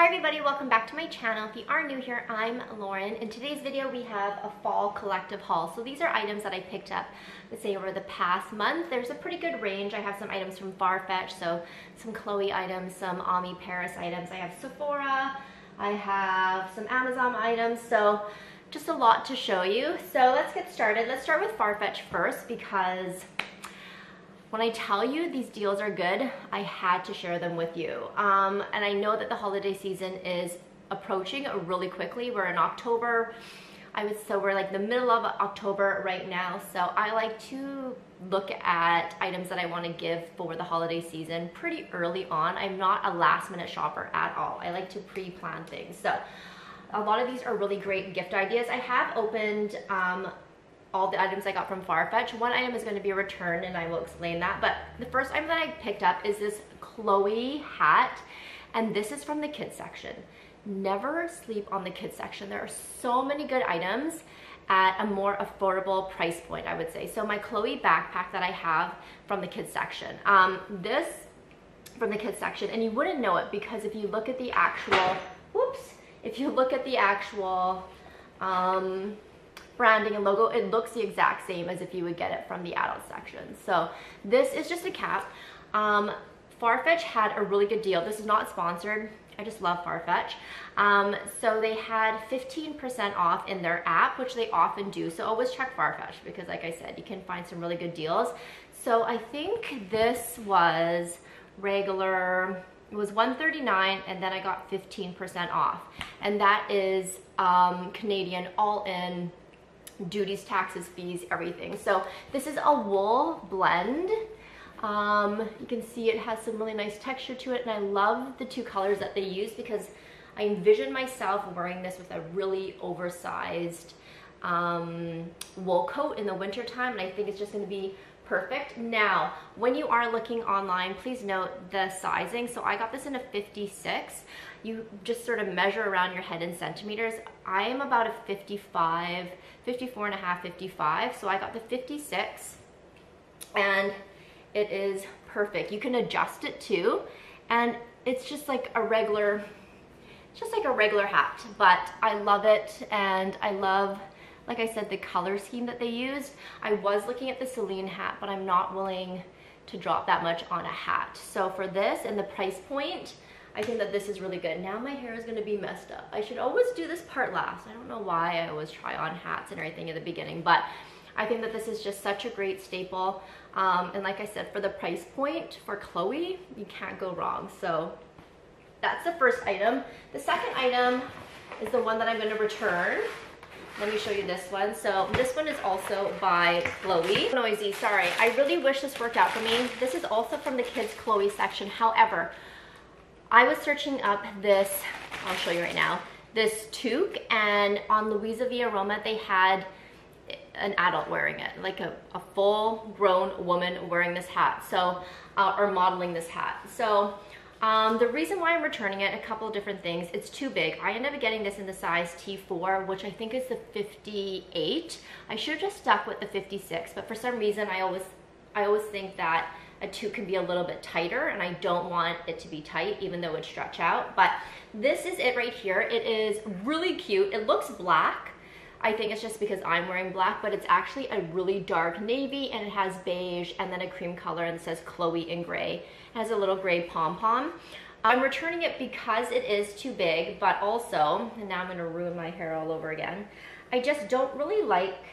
Hi everybody, welcome back to my channel. If you are new here, I'm Lauren. In today's video, we have a fall collective haul. So these are items that I picked up, let's say over the past month. There's a pretty good range. I have some items from Farfetch, so some Chloe items, some Ami Paris items. I have Sephora, I have some Amazon items, so just a lot to show you. So let's get started. Let's start with Farfetch first because when I tell you these deals are good, I had to share them with you. Um, and I know that the holiday season is approaching really quickly. We're in October. I would so we're like the middle of October right now. So I like to look at items that I want to give for the holiday season pretty early on. I'm not a last minute shopper at all. I like to pre-plan things. So a lot of these are really great gift ideas. I have opened um, all the items I got from Farfetch. One item is going to be returned and I will explain that. But the first item that I picked up is this Chloe hat and this is from the kids section. Never sleep on the kids section. There are so many good items at a more affordable price point, I would say. So my Chloe backpack that I have from the kids section. Um, this from the kids section, and you wouldn't know it because if you look at the actual, whoops, if you look at the actual, um, branding and logo, it looks the exact same as if you would get it from the adult section. So this is just a cap. Um, Farfetch had a really good deal. This is not sponsored. I just love Farfetch. Um, so they had 15% off in their app, which they often do. So always check Farfetch because like I said, you can find some really good deals. So I think this was regular, it was 139 and then I got 15% off. And that is um, Canadian all in duties, taxes, fees, everything. So this is a wool blend. Um, you can see it has some really nice texture to it and I love the two colors that they use because I envision myself wearing this with a really oversized um, wool coat in the winter time and I think it's just going to be perfect. Now, when you are looking online, please note the sizing. So I got this in a 56. You just sort of measure around your head in centimeters. I am about a 55, 54 and a half, 55. So I got the 56 and it is perfect. You can adjust it too. And it's just like a regular, just like a regular hat, but I love it. And I love like I said, the color scheme that they used. I was looking at the Celine hat, but I'm not willing to drop that much on a hat. So for this and the price point, I think that this is really good. Now my hair is gonna be messed up. I should always do this part last. I don't know why I always try on hats and everything at the beginning, but I think that this is just such a great staple. Um, and like I said, for the price point for Chloe, you can't go wrong. So that's the first item. The second item is the one that I'm gonna return. Let me show you this one. So this one is also by Chloe. Noisy, sorry. I really wish this worked out for me. This is also from the kids Chloe section. However, I was searching up this, I'll show you right now, this toque and on LuisaViaRoma they had an adult wearing it, like a, a full grown woman wearing this hat. So, uh, or modeling this hat. So um, the reason why I'm returning it, a couple of different things. It's too big. I ended up getting this in the size T4, which I think is the 58. I should have just stuck with the 56, but for some reason I always, I always think that a two can be a little bit tighter and I don't want it to be tight even though it stretch out. But this is it right here. It is really cute. It looks black. I think it's just because I'm wearing black, but it's actually a really dark navy and it has beige and then a cream color and says Chloe in gray It has a little gray pom-pom. I'm returning it because it is too big, but also, and now I'm gonna ruin my hair all over again, I just don't really like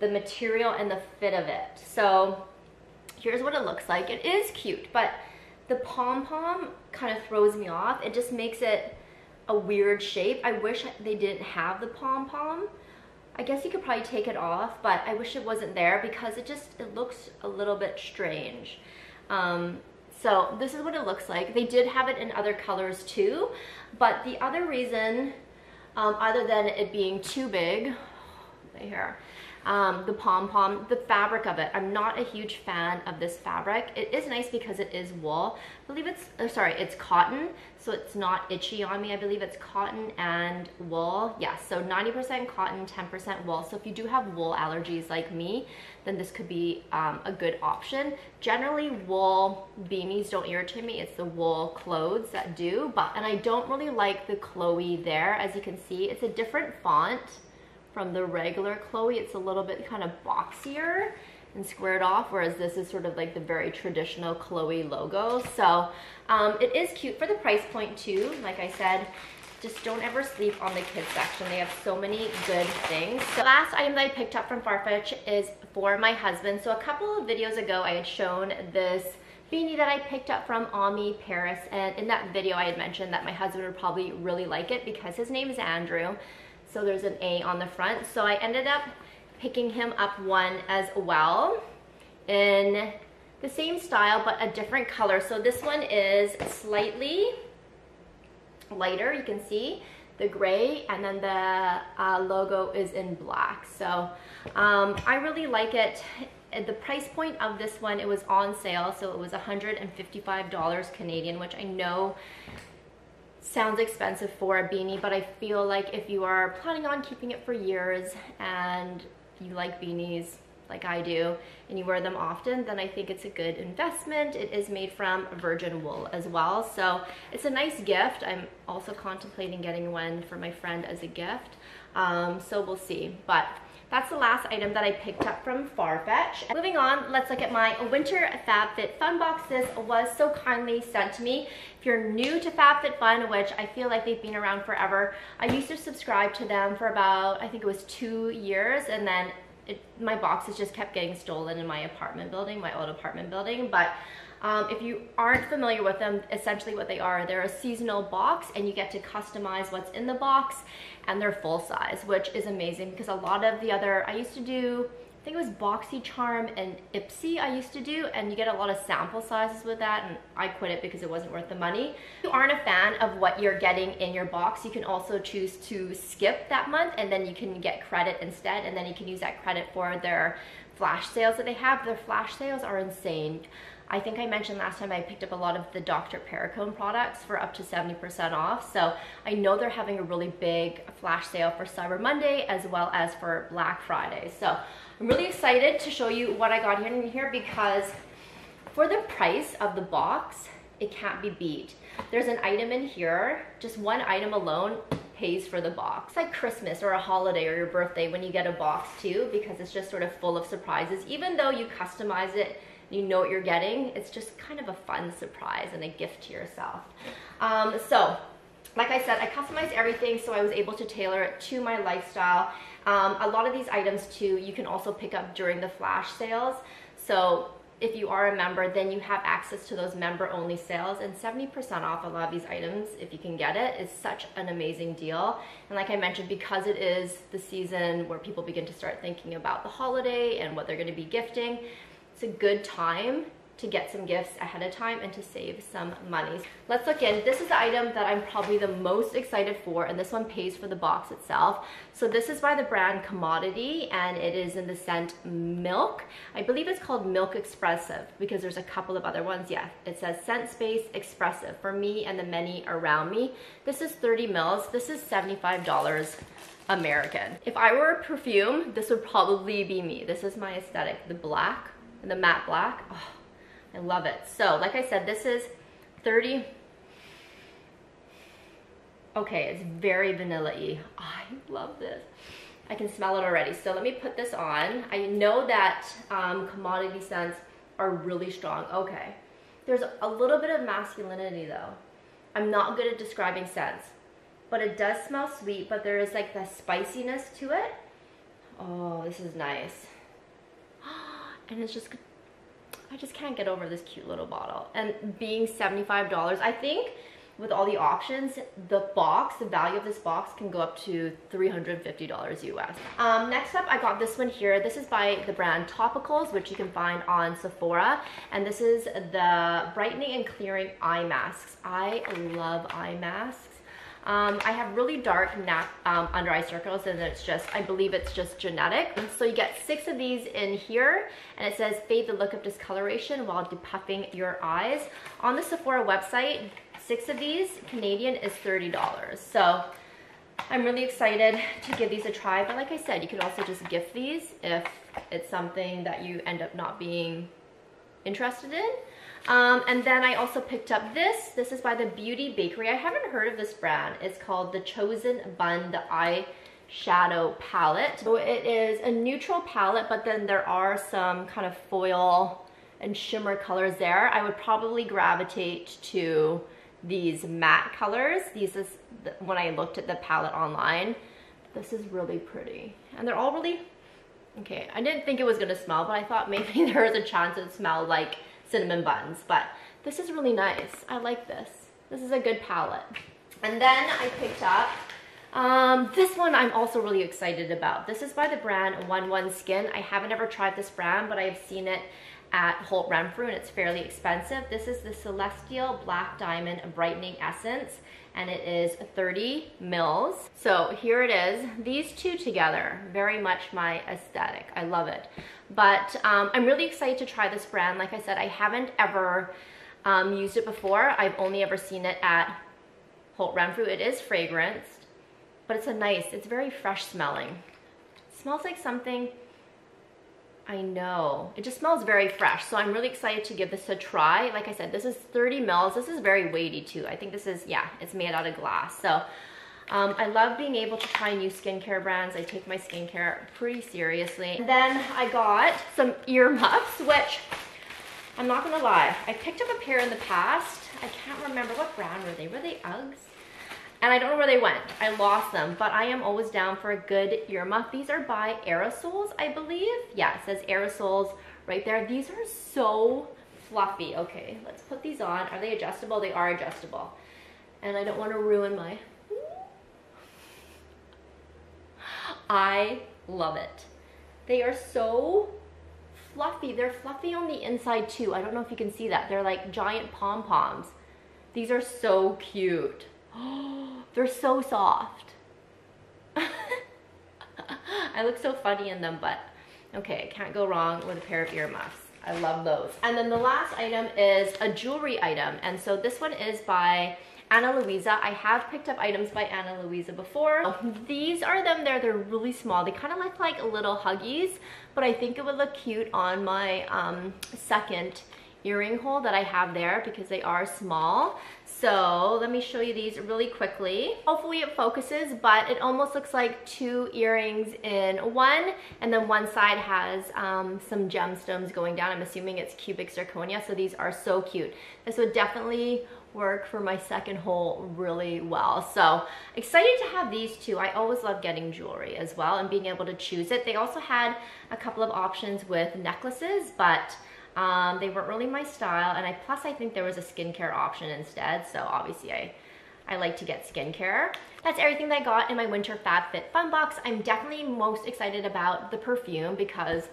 the material and the fit of it. So here's what it looks like. It is cute, but the pom-pom kind of throws me off. It just makes it a weird shape. I wish they didn't have the pom-pom. I guess you could probably take it off, but I wish it wasn't there because it just, it looks a little bit strange. Um, so this is what it looks like. They did have it in other colors too, but the other reason, um, other than it being too big, my hair, Um, the pom-pom, the fabric of it, I'm not a huge fan of this fabric. It is nice because it is wool. I believe it's, oh, sorry, it's cotton, so it's not itchy on me. I believe it's cotton and wool. Yes, so 90% cotton, 10% wool. So if you do have wool allergies like me, then this could be um, a good option. Generally, wool beanies don't irritate me. It's the wool clothes that do, but, and I don't really like the Chloe there. As you can see, it's a different font from the regular Chloe. It's a little bit kind of boxier and squared off, whereas this is sort of like the very traditional Chloe logo. So um, it is cute for the price point too. Like I said, just don't ever sleep on the kids section. They have so many good things. The last item that I picked up from Farfetch is for my husband. So a couple of videos ago, I had shown this beanie that I picked up from Ami Paris. And in that video, I had mentioned that my husband would probably really like it because his name is Andrew. So there's an A on the front. So I ended up picking him up one as well in the same style, but a different color. So this one is slightly lighter, you can see the gray, and then the uh, logo is in black. So um, I really like it. At the price point of this one, it was on sale, so it was $155 Canadian, which I know sounds expensive for a beanie, but I feel like if you are planning on keeping it for years and you like beanies, like I do, and you wear them often, then I think it's a good investment. It is made from virgin wool as well, so it's a nice gift. I'm also contemplating getting one for my friend as a gift, um, so we'll see. But that's the last item that I picked up from Farfetch. Moving on, let's look at my winter FabFitFun box. This was so kindly sent to me. If you're new to FabFitFun, which I feel like they've been around forever, I used to subscribe to them for about, I think it was two years, and then it, my boxes just kept getting stolen in my apartment building, my old apartment building. But um, if you aren't familiar with them, essentially what they are, they're a seasonal box and you get to customize what's in the box and they're full size, which is amazing because a lot of the other, I used to do I think it was BoxyCharm and Ipsy I used to do, and you get a lot of sample sizes with that, and I quit it because it wasn't worth the money. If you aren't a fan of what you're getting in your box, you can also choose to skip that month, and then you can get credit instead, and then you can use that credit for their flash sales that they have. Their flash sales are insane. I think I mentioned last time I picked up a lot of the Dr. Perricone products for up to 70% off. So I know they're having a really big flash sale for Cyber Monday as well as for Black Friday. So I'm really excited to show you what I got here in here because for the price of the box, it can't be beat. There's an item in here, just one item alone pays for the box. It's like Christmas or a holiday or your birthday when you get a box too because it's just sort of full of surprises. Even though you customize it you know what you're getting. It's just kind of a fun surprise and a gift to yourself. Um, so, like I said, I customized everything so I was able to tailor it to my lifestyle. Um, a lot of these items too, you can also pick up during the flash sales. So if you are a member, then you have access to those member only sales and 70% off a lot of these items, if you can get it, is such an amazing deal. And like I mentioned, because it is the season where people begin to start thinking about the holiday and what they're gonna be gifting, it's a good time to get some gifts ahead of time and to save some money. Let's look in. This is the item that I'm probably the most excited for and this one pays for the box itself. So this is by the brand Commodity and it is in the scent Milk. I believe it's called Milk Expressive because there's a couple of other ones. Yeah, it says Scent Space Expressive for me and the many around me. This is 30 mils. This is $75 American. If I were a perfume, this would probably be me. This is my aesthetic, the black the matte black. Oh, I love it. So like I said, this is 30. Okay, it's very vanilla-y. I love this. I can smell it already. So let me put this on. I know that um, commodity scents are really strong. Okay. There's a little bit of masculinity though. I'm not good at describing scents, but it does smell sweet, but there is like the spiciness to it. Oh, this is nice and it's just I just can't get over this cute little bottle. And being $75 I think with all the options the box the value of this box can go up to $350 US um, next up I got this one here. This is by the brand Topicals which you can find on Sephora. And this is the brightening and clearing eye masks. I love eye masks Um, I have really dark um, under eye circles and it's just, I believe it's just genetic. And so you get six of these in here and it says fade the look of discoloration while depuffing your eyes. On the Sephora website, six of these Canadian is $30. So I'm really excited to give these a try. But like I said, you could also just gift these if it's something that you end up not being interested in. Um, and then I also picked up this. This is by the Beauty Bakery. I haven't heard of this brand. It's called the Chosen Bun, the eye shadow palette. So it is a neutral palette, but then there are some kind of foil and shimmer colors there. I would probably gravitate to these matte colors. These is, when I looked at the palette online, this is really pretty. And they're all really, okay, I didn't think it was gonna smell, but I thought maybe there was a chance it smelled like cinnamon buns, but this is really nice. I like this. This is a good palette. And then I picked up um, this one I'm also really excited about. This is by the brand One One Skin. I haven't ever tried this brand, but I've seen it at Holt Renfrew and it's fairly expensive. This is the Celestial Black Diamond Brightening Essence and it is 30 mils. So here it is. These two together, very much my aesthetic. I love it. But um, I'm really excited to try this brand. Like I said, I haven't ever um, used it before. I've only ever seen it at Holt Renfrew. It is fragranced, but it's a nice, it's very fresh smelling. It smells like something I know. It just smells very fresh. So I'm really excited to give this a try. Like I said, this is 30 mils. This is very weighty too. I think this is, yeah, it's made out of glass. So um, I love being able to try new skincare brands. I take my skincare pretty seriously. And then I got some earmuffs, which I'm not gonna lie, I picked up a pair in the past. I can't remember what brand were they. Were they Uggs? And I don't know where they went. I lost them, but I am always down for a good earmuff. These are by Aerosoles, I believe. Yeah, it says Aerosoles right there. These are so fluffy. Okay, let's put these on. Are they adjustable? They are adjustable. And I don't want to ruin my... I love it. They are so fluffy. They're fluffy on the inside too. I don't know if you can see that. They're like giant pom-poms. These are so cute. They're so soft. I look so funny in them, but okay, can't go wrong with a pair of earmuffs. I love those. And then the last item is a jewelry item. And so this one is by Ana Luisa. I have picked up items by Ana Luisa before. These are them there. They're really small. They kind of look like little huggies, but I think it would look cute on my um, second earring hole that I have there because they are small. So let me show you these really quickly. Hopefully it focuses, but it almost looks like two earrings in one, and then one side has um, some gemstones going down. I'm assuming it's cubic zirconia, so these are so cute. This would definitely work for my second hole really well. So excited to have these two. I always love getting jewelry as well and being able to choose it. They also had a couple of options with necklaces, but um, they weren't really my style, and I plus I think there was a skincare option instead, so obviously I, I like to get skincare. That's everything that I got in my winter FabFitFun box. I'm definitely most excited about the perfume because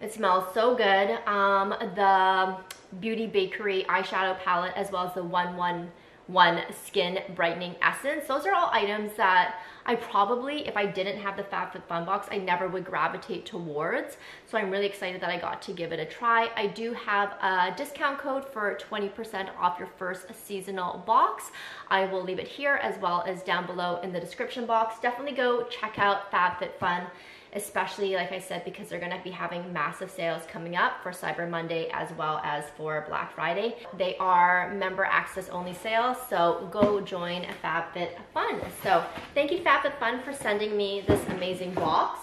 it smells so good. Um, the Beauty Bakery eyeshadow palette as well as the 111 skin brightening essence. Those are all items that I probably, if I didn't have the FabFitFun box, I never would gravitate towards. So I'm really excited that I got to give it a try. I do have a discount code for 20% off your first seasonal box. I will leave it here as well as down below in the description box. Definitely go check out FabFitFun especially like I said because they're gonna be having massive sales coming up for Cyber Monday as well as for Black Friday. They are member access only sales so go join FabFitFun. So thank you FabFitFun for sending me this amazing box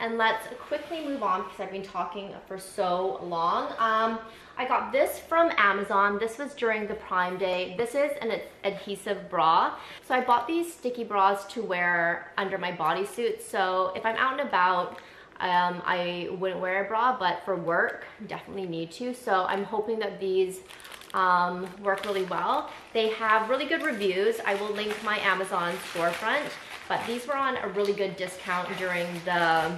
and let's quickly move on because I've been talking for so long. Um, I got this from Amazon. This was during the Prime Day. This is an adhesive bra. So I bought these sticky bras to wear under my bodysuit. So if I'm out and about, um, I wouldn't wear a bra, but for work, definitely need to. So I'm hoping that these um, work really well. They have really good reviews. I will link my Amazon storefront, but these were on a really good discount during the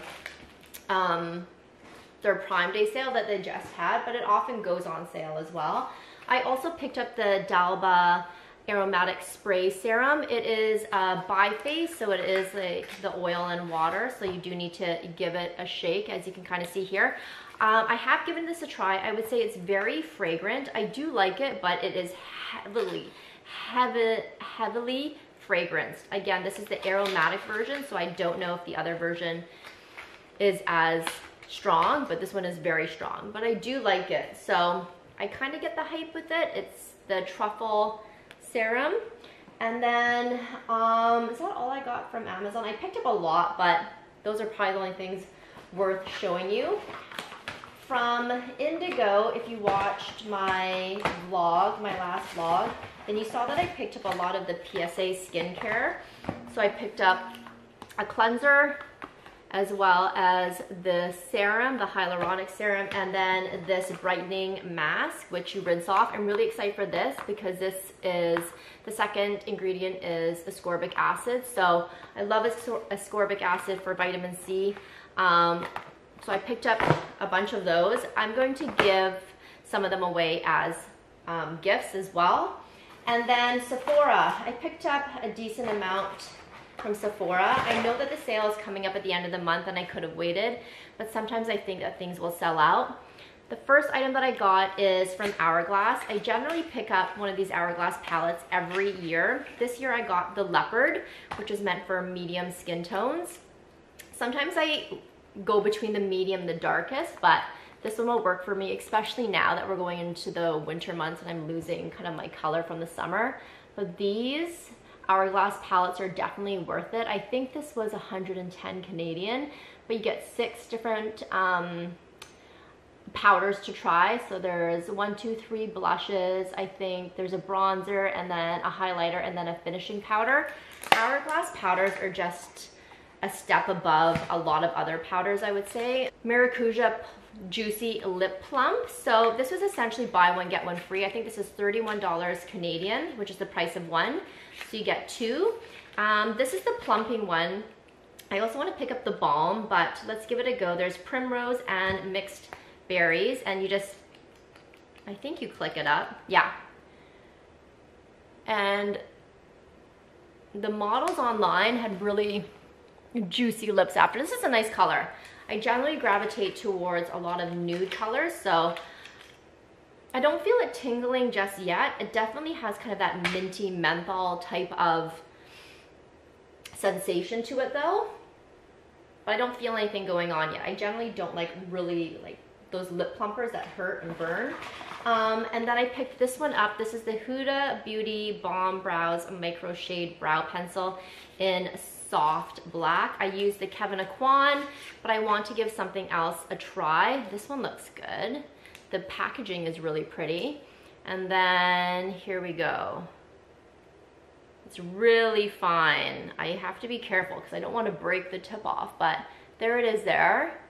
um, their Prime Day sale that they just had, but it often goes on sale as well. I also picked up the D'Alba aromatic spray serum. It is a bi-phase, so it is like the oil and water, so you do need to give it a shake, as you can kind of see here. Um, I have given this a try. I would say it's very fragrant. I do like it, but it is heavily, heavy, heavily fragranced. Again, this is the aromatic version, so I don't know if the other version is as strong, but this one is very strong. But I do like it, so I kind of get the hype with it. It's the truffle serum. And then, um, is that all I got from Amazon? I picked up a lot, but those are probably the only things worth showing you. From Indigo, if you watched my vlog, my last vlog, then you saw that I picked up a lot of the PSA skincare. So I picked up a cleanser, as well as the serum, the hyaluronic serum, and then this brightening mask, which you rinse off. I'm really excited for this because this is, the second ingredient is ascorbic acid. So I love ascorbic acid for vitamin C. Um, so I picked up a bunch of those. I'm going to give some of them away as um, gifts as well. And then Sephora, I picked up a decent amount from Sephora. I know that the sale is coming up at the end of the month and I could have waited, but sometimes I think that things will sell out. The first item that I got is from Hourglass. I generally pick up one of these Hourglass palettes every year. This year I got the Leopard, which is meant for medium skin tones. Sometimes I go between the medium and the darkest, but this one will work for me, especially now that we're going into the winter months and I'm losing kind of my color from the summer. But these Hourglass palettes are definitely worth it. I think this was 110 Canadian, but you get six different um, powders to try. So there's one, two, three blushes. I think there's a bronzer and then a highlighter and then a finishing powder. Hourglass powders are just a step above a lot of other powders, I would say. Maracuja Juicy Lip Plump. So this was essentially buy one, get one free. I think this is $31 Canadian, which is the price of one. So you get two. Um, this is the plumping one. I also want to pick up the balm, but let's give it a go. There's primrose and mixed berries, and you just, I think you click it up. Yeah. And the models online had really juicy lips after. This is a nice color. I generally gravitate towards a lot of nude colors, so I don't feel it tingling just yet. It definitely has kind of that minty menthol type of sensation to it though. But I don't feel anything going on yet. I generally don't like really like those lip plumpers that hurt and burn. Um, and then I picked this one up. This is the Huda Beauty Bomb Brows Micro Shade Brow Pencil in soft black. I used the Kevyn Aucoin, but I want to give something else a try. This one looks good. The packaging is really pretty. And then here we go. It's really fine. I have to be careful because I don't want to break the tip off, but there it is there.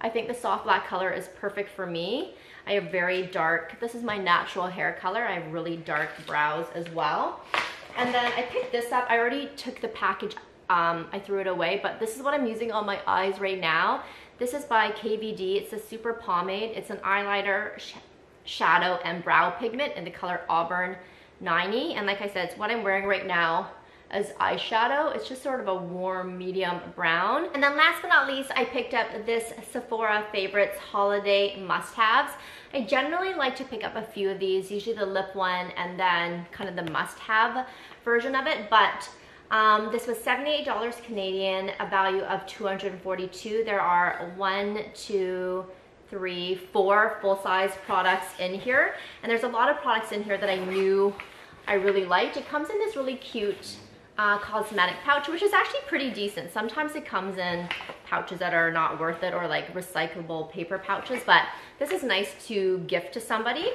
I think the soft black color is perfect for me. I have very dark, this is my natural hair color. I have really dark brows as well. And then I picked this up. I already took the package, um, I threw it away, but this is what I'm using on my eyes right now. This is by KVD. It's a super pomade. It's an eyeliner, sh shadow, and brow pigment in the color Auburn 90. And like I said, it's what I'm wearing right now as eyeshadow. It's just sort of a warm medium brown. And then last but not least, I picked up this Sephora Favorites Holiday Must-Haves. I generally like to pick up a few of these, usually the lip one and then kind of the must-have version of it. But um, this was $78 Canadian, a value of 242. There are one, two, three, four full-size products in here. And there's a lot of products in here that I knew I really liked. It comes in this really cute uh, cosmetic pouch, which is actually pretty decent. Sometimes it comes in pouches that are not worth it or like recyclable paper pouches, but this is nice to gift to somebody.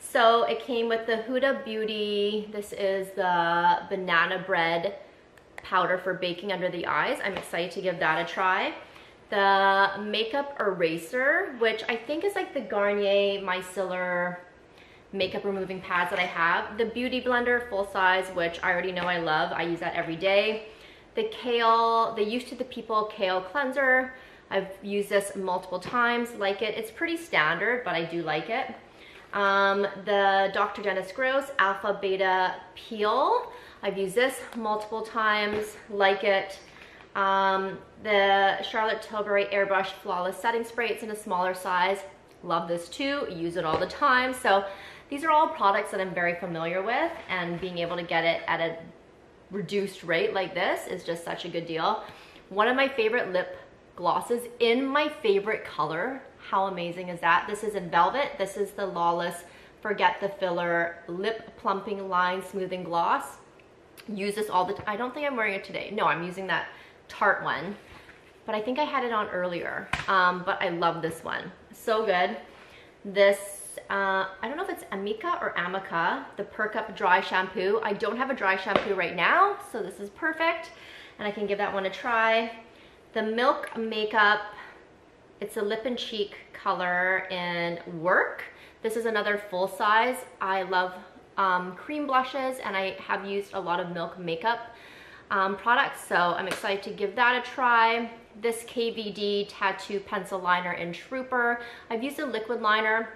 So it came with the Huda Beauty, this is the banana bread powder for baking under the eyes. I'm excited to give that a try. The makeup eraser, which I think is like the Garnier Micellar makeup removing pads that I have. The Beauty Blender full size, which I already know I love. I use that every day. The Kale, the Youth to the People Kale Cleanser. I've used this multiple times, like it. It's pretty standard, but I do like it. Um, the Dr. Dennis Gross Alpha Beta Peel. I've used this multiple times, like it. Um, the Charlotte Tilbury Airbrush Flawless Setting Spray, it's in a smaller size. Love this too, use it all the time. So these are all products that I'm very familiar with and being able to get it at a reduced rate like this is just such a good deal. One of my favorite lip glosses in my favorite color. How amazing is that? This is in Velvet. This is the Lawless Forget the Filler Lip Plumping Line Smoothing Gloss. Use this all the time. I don't think I'm wearing it today. No, I'm using that Tarte one. But I think I had it on earlier. Um, but I love this one. So good. This, uh, I don't know if it's Amika or Amica, the Perk Up Dry Shampoo. I don't have a dry shampoo right now, so this is perfect. And I can give that one a try. The Milk Makeup, it's a lip and cheek color in Work. This is another full size. I love um, cream blushes and I have used a lot of Milk Makeup um, products, so I'm excited to give that a try. This KVD Tattoo Pencil Liner in Trooper. I've used a liquid liner,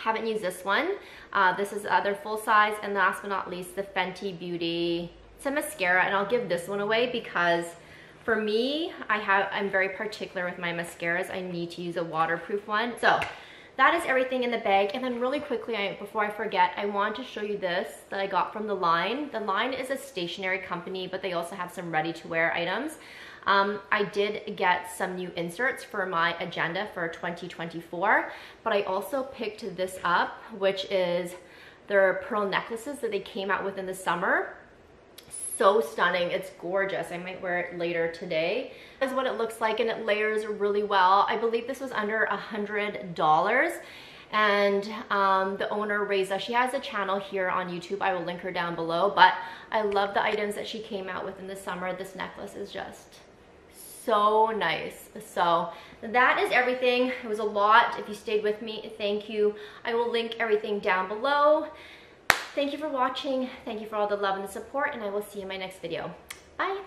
haven't used this one. Uh, this is other full size, and last but not least, the Fenty Beauty. It's a mascara, and I'll give this one away because for me, I have, I'm very particular with my mascaras. I need to use a waterproof one. So that is everything in the bag. And then really quickly, I, before I forget, I want to show you this that I got from The Line. The Line is a stationery company, but they also have some ready-to-wear items. Um, I did get some new inserts for my agenda for 2024, but I also picked this up, which is their pearl necklaces that they came out with in the summer so stunning. It's gorgeous. I might wear it later today. This is what it looks like and it layers really well. I believe this was under a $100 and um, the owner Reza, she has a channel here on YouTube. I will link her down below, but I love the items that she came out with in the summer. This necklace is just so nice. So that is everything. It was a lot. If you stayed with me, thank you. I will link everything down below. Thank you for watching. Thank you for all the love and the support, and I will see you in my next video. Bye.